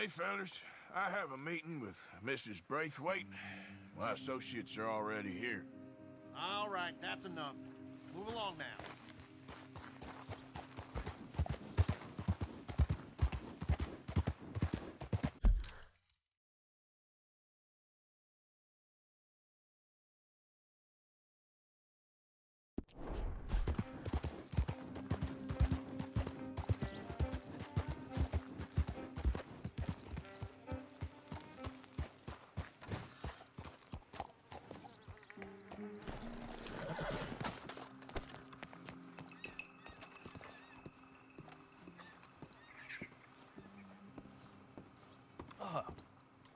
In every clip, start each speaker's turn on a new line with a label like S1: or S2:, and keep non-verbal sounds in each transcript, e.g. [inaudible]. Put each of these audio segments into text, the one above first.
S1: Hey, fellas. I have a meeting with Mrs. Braithwaite. My associates are already here.
S2: All right, that's enough. Move along now.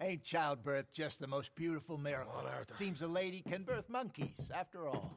S3: Ain't childbirth just the most beautiful miracle? on earth? Seems a lady can birth monkeys, after all.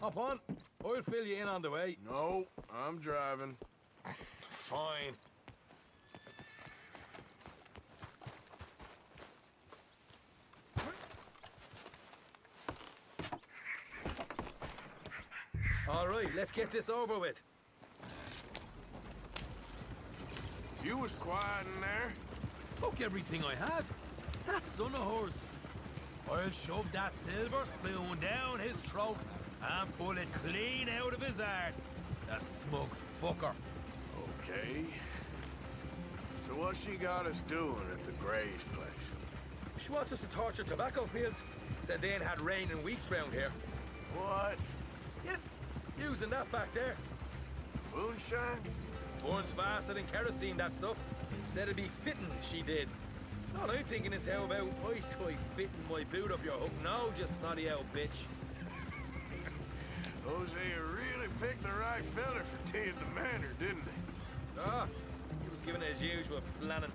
S4: Hop on. I'll fill you in on the way.
S1: No, I'm driving.
S4: Fine. All right, let's get this over with.
S1: You was quiet in there.
S4: Took everything I had. That son of hers. I'll shove that silver spoon down his throat and pull it clean out of his arse. The smug fucker.
S1: Okay. So what she got us doing at the Gray's place?
S4: She wants us to torture tobacco fields. Said they ain't had rain in weeks round here.
S1: What?
S4: Yep, using that back there.
S1: Moonshine?
S4: Burns faster than kerosene, that stuff. Said it'd be fitting, she did. All I'm thinking is how about I try fitting my boot up your hook now, just snotty old bitch. [laughs]
S1: Hosea really picked the right feller for tea at the manor, didn't he?
S4: Ah, he was giving it his usual flannin.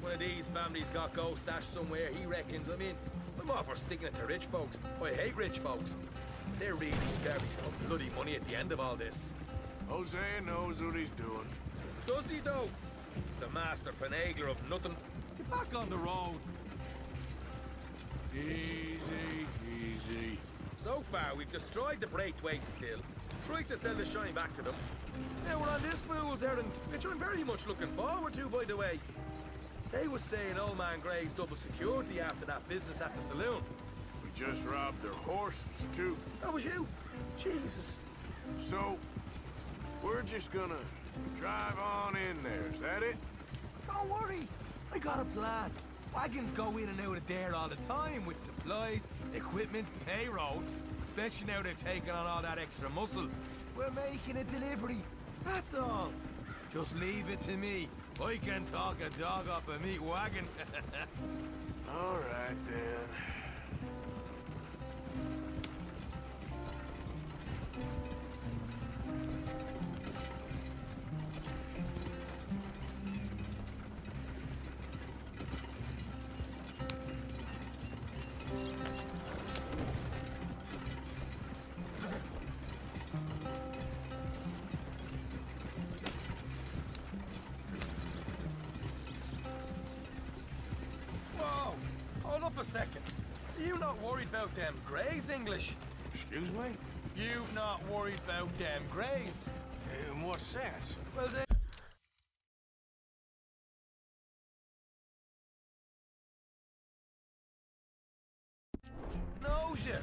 S4: One of these families got gold stashed somewhere, he reckons. I mean, I'm all for sticking it to rich folks. I hate rich folks. There really be some bloody money at the end of all this.
S1: Hosea knows what he's doing.
S4: Does he, though? The master finagler of nothing. Get back on the road.
S1: Easy, easy.
S4: So far, we've destroyed the Braithwaite still, tried to sell the shine back to them. Now we're on this fool's errand, which I'm very much looking forward to, by the way. They was saying old man Gray's double security after that business at the saloon.
S1: We just robbed their horses, too.
S4: That was you. Jesus.
S1: So, we're just gonna drive on in there, is that it?
S4: Don't worry. I got a plan. Wagons go in and out of there all the time with supplies, equipment, payroll. Especially now they're taking on all that extra muscle. We're making a delivery. That's all. Just leave it to me. I can talk a dog off a meat wagon. [laughs]
S1: All right, then.
S4: About them Grays, English?
S1: Excuse me?
S4: You've not worried about them Grays?
S1: In what sense?
S4: Well, then... Knows you.
S1: Yeah,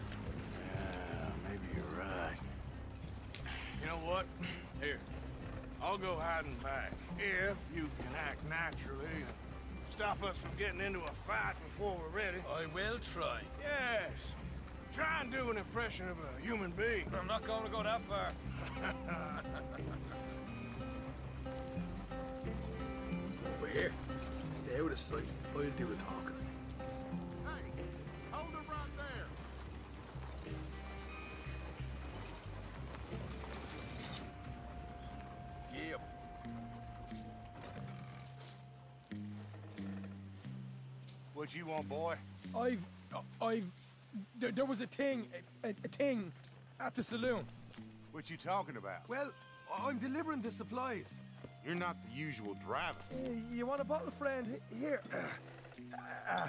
S1: maybe you're right. You know what? Here, I'll go hiding back. If you can act naturally stop us from getting into a fight before we're ready.
S4: I will try.
S1: Yes. Try and do an impression of a human being.
S4: But I'm not going to go that far. [laughs]
S5: Over here. Stay out of sight. I'll do the talking.
S1: What you want, boy?
S4: I've, I've, there, there was a thing, a, a thing, at the saloon.
S1: What you talking about?
S4: Well, I'm delivering the supplies.
S1: You're not the usual driver.
S4: Uh, you want a bottle, friend? Here. Uh,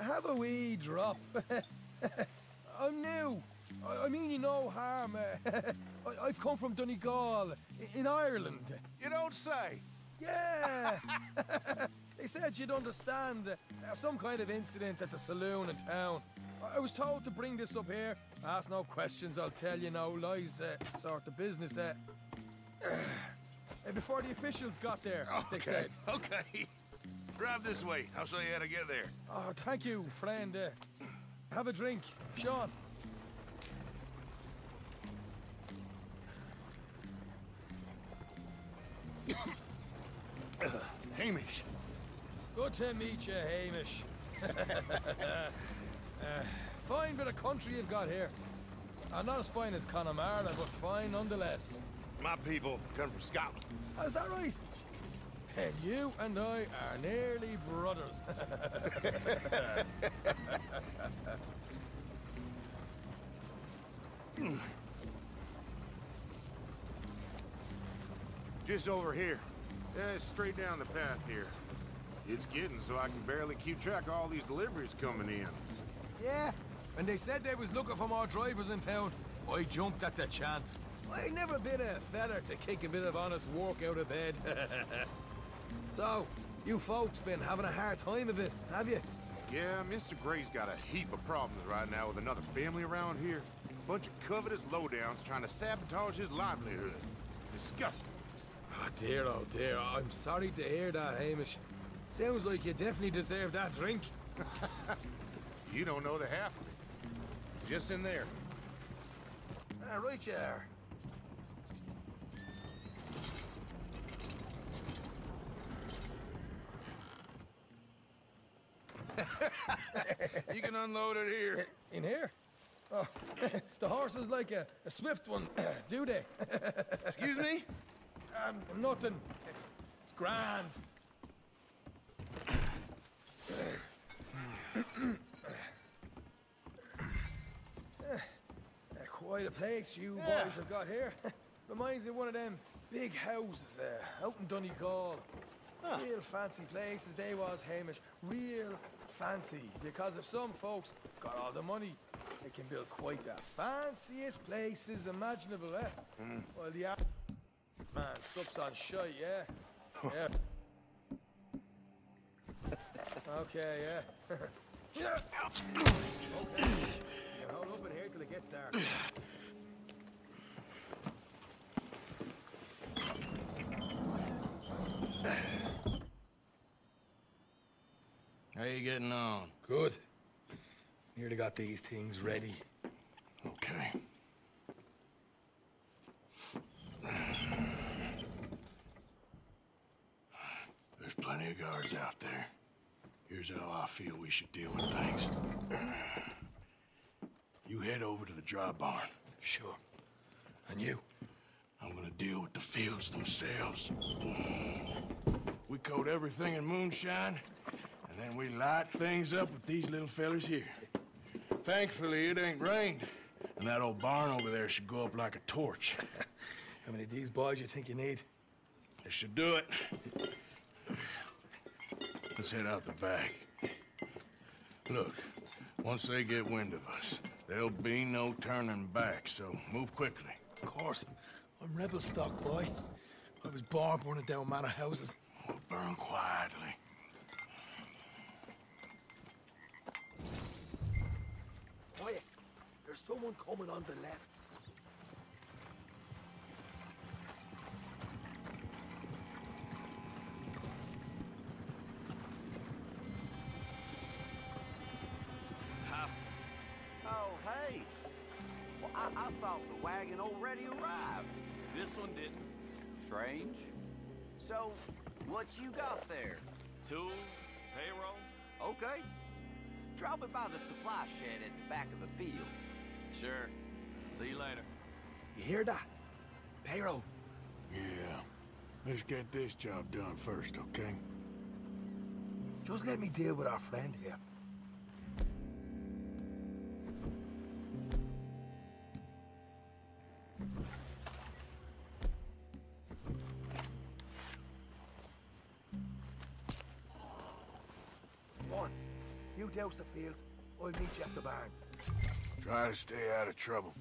S4: have a wee drop. [laughs] I'm new. I, I mean you no harm. uh, [laughs] I, I've come from Donegal, in Ireland.
S1: You don't say.
S4: Yeah. [laughs] they said you'd understand. Uh, some kind of incident at the saloon in town. I- was told to bring this up here. Ask no questions, I'll tell you no lies. Uh, sort of business. Uh, [sighs] uh, before the officials got there, they said.
S1: okay. Drive this way. I'll show you how to get there.
S4: Oh, thank you, friend. Uh, have a drink, Sean. [coughs]
S1: Hamish.
S4: Good to meet you, Hamish. [laughs] uh, fine bit of country you've got here. Uh, not as fine as Connemara, but fine nonetheless.
S1: My people come from Scotland.
S4: Is that right? Then you and I are nearly brothers. [laughs]
S6: Just over here. Yeah, straight down the path here. It's getting so I can barely keep track of all these deliveries coming in.
S4: yeah, and they said they was looking for more drivers in town. I jumped at the chance. I never been a feller to kick a bit of honest work out of bed. [laughs] so, you folks been having a hard time of it, have you?
S6: Yeah, Mr. Gray's got a heap of problems right now with another family around here. A bunch of covetous lowdowns trying to sabotage his livelihood. Disgusting.
S4: Oh dear, oh dear. I'm sorry to hear that, Hamish. Sounds like you definitely deserve that drink. [laughs]
S6: You don't know the half of it. Just in there.
S4: Ah, right you are. [laughs]
S6: You can unload it here.
S4: In here? Oh, [laughs] the horse is like a, a swift one, [clears throat] do they?
S6: Excuse me?
S4: um, nothing. It's grand. Quite a place you boys have got here. [laughs] Reminds me of one of them big houses uh, out in Donegal. Real fancy places they was, Hamish. Real fancy. Because if some folks got all the money, they can build quite the fanciest places imaginable, eh? Well, the man sups on shite, yeah? [laughs] yeah. Okay, yeah. yeah. [laughs] Okay. Yeah, hold up in here till it gets dark.
S1: How you getting on?
S5: Good. Nearly got these things ready.
S1: Okay. There's plenty of guards out there. Here's how I feel we should deal with things. You head over to the dry barn.
S5: Sure. And you?
S1: I'm gonna deal with the fields themselves. We coat everything in moonshine, and then we light things up with these little fellers here. Thankfully, it ain't rained, and that old barn over there should go up like a torch. [laughs]
S5: How many of these boys you think you need?
S1: This should do it. Let's head out the back. Look, once they get wind of us, there'll be no turning back, so move quickly.
S5: Of course. I'm rebel stock, boy. I was born burning down manor houses.
S1: We'll burn quietly.
S5: Quiet. There's someone coming on the left.
S7: I, I thought the wagon already arrived.
S8: This one didn't.
S7: Strange. So, what you got there?
S8: Tools, payroll.
S7: Okay. Drop it by the supply shed at the back of the fields.
S8: Sure. See you later.
S4: You hear that? Payroll.
S1: Yeah. Let's get this job done first, okay?
S4: Just let me deal with our friend here. The fields. I'll meet you at the barn.
S1: Try to stay out of trouble.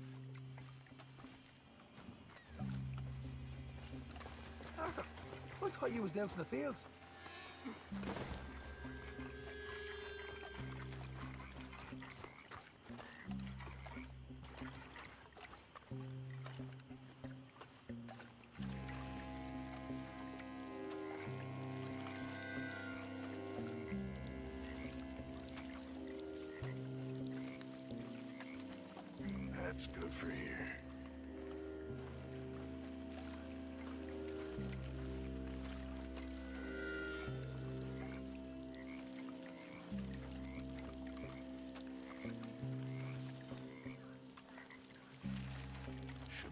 S4: Arthur, I thought you was dousing the fields.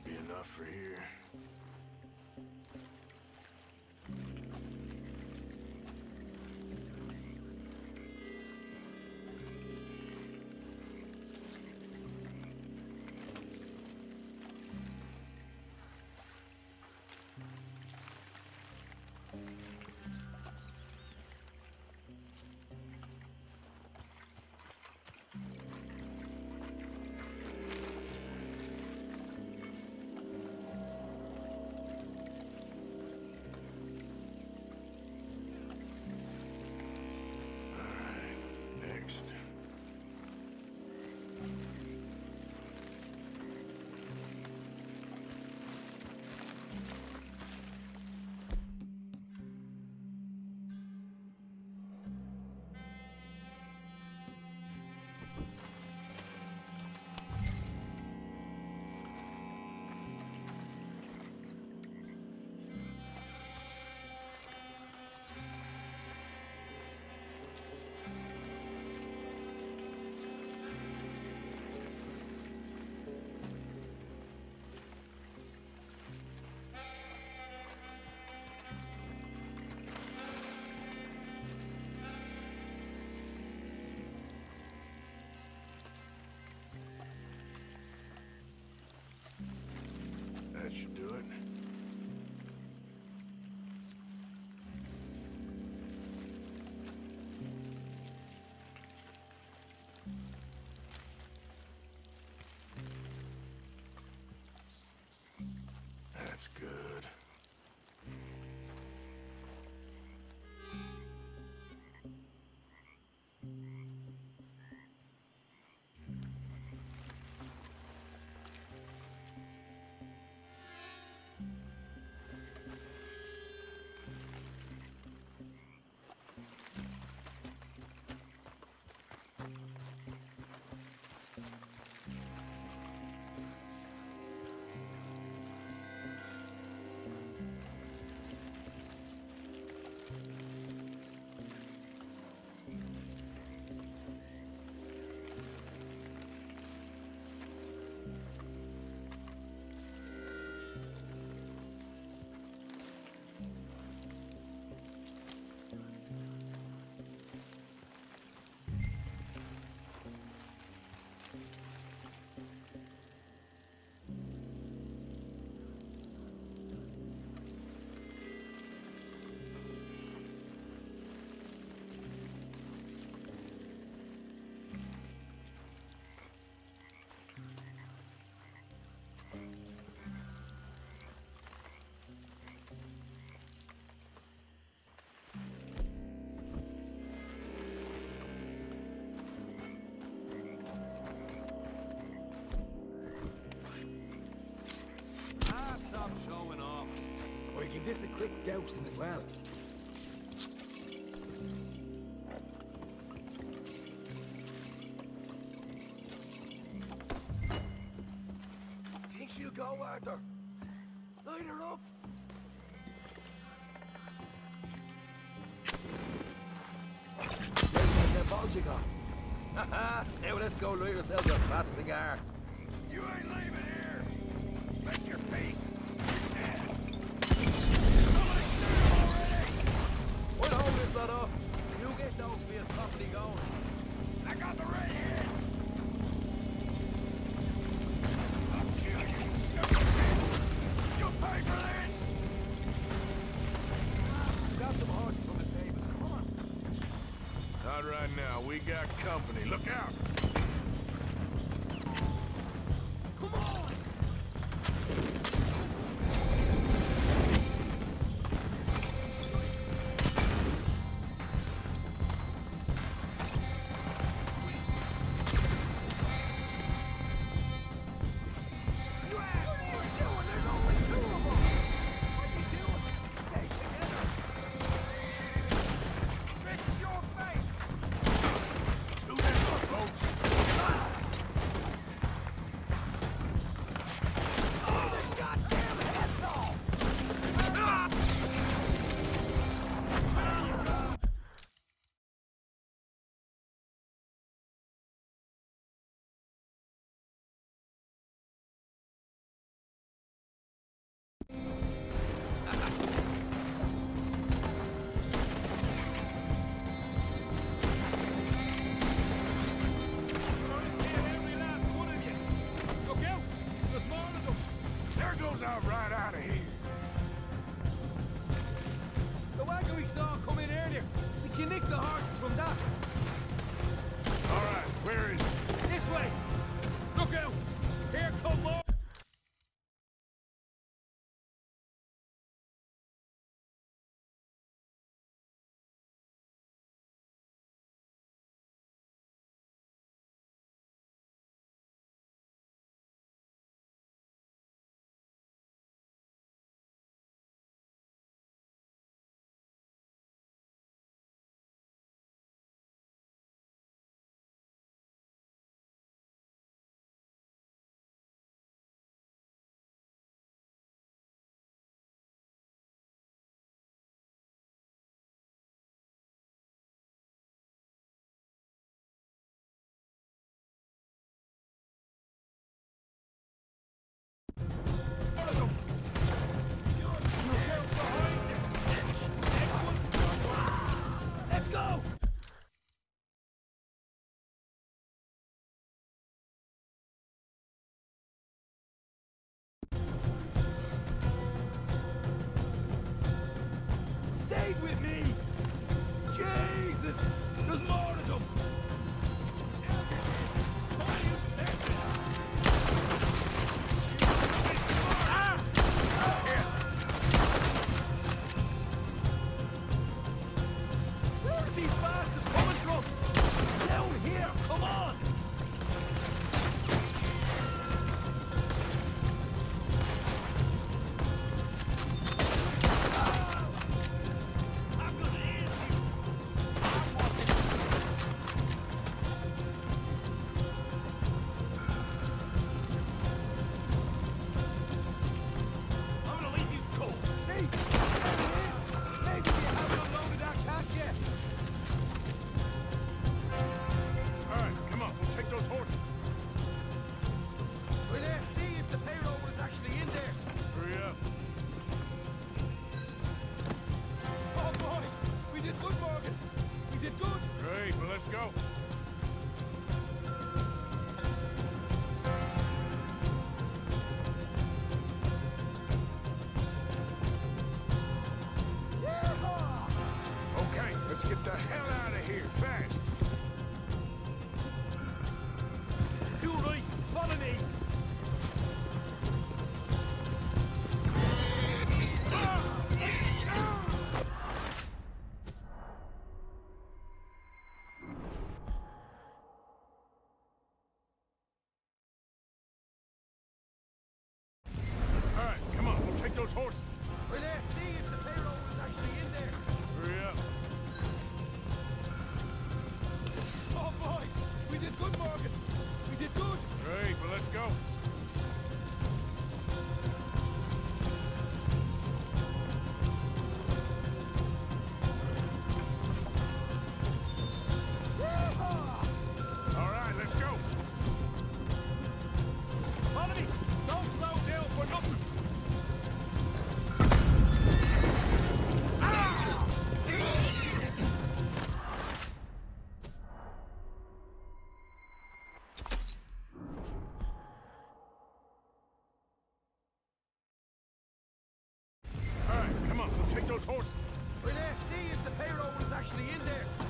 S1: Be enough for here. Should do it. That's good.
S4: Or you this a quick dousing as well. go, Arthur. Light her up. Where's that balls you got? Haha, now let's go light ourselves a fat cigar.
S6: You ain't leaving here! Make your peace!
S4: Lot off. You get those fears properly going.
S6: I got the! I'll kill you, pay for
S4: some horses from the stable. Come on.
S1: Not right now. We got company. Look out! Our right out of here.
S4: The wagon we saw come in earlier. We can nick the horses from that.
S1: All right, where is it?
S4: This way. Look out. Here come more.
S1: Those horses.
S4: Well, let's see if the payroll was actually in there.
S1: Hurry up.
S4: Oh boy, we did good, Morgan. We did good.
S1: Great, well, let's go.
S4: We're see if the payroll was actually in there.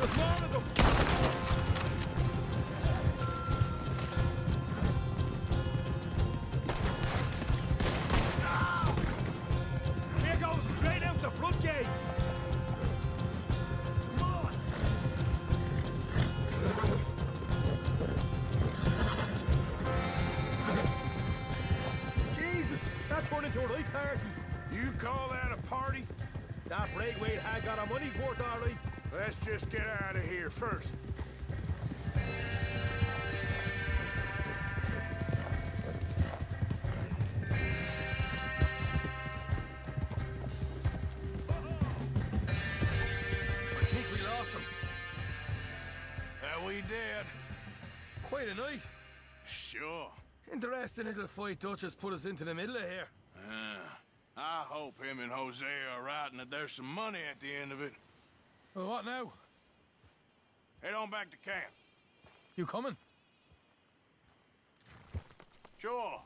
S4: There's more of them.
S1: Let's just get out of here first.
S4: I think we lost him.
S1: Are we dead?
S4: Quite a night.
S1: Sure.
S4: Interesting little fight Duchess put us into the middle of here.
S1: Uh, I hope him and Hosea are right and that there's some money at the end of it.
S4: Well, what now?
S1: Head on back to camp.
S4: You coming?
S1: Sure.